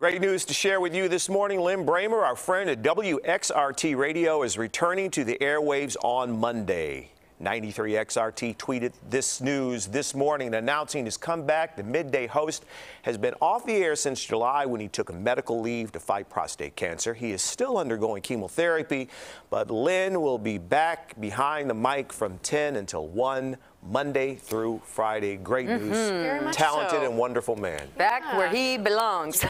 Great news to share with you this morning. Lin Brehmer, our friend at WXRT Radio, is returning to the airwaves on Monday. 93XRT tweeted this news this morning announcing his comeback. The midday host has been off the air since July when he took a medical leave to fight prostate cancer. He is still undergoing chemotherapy, but Lin will be back behind the mic from 10 until 1 Monday through Friday. Great mm-hmm. news. Very much Talented so. and wonderful man. Back where he belongs.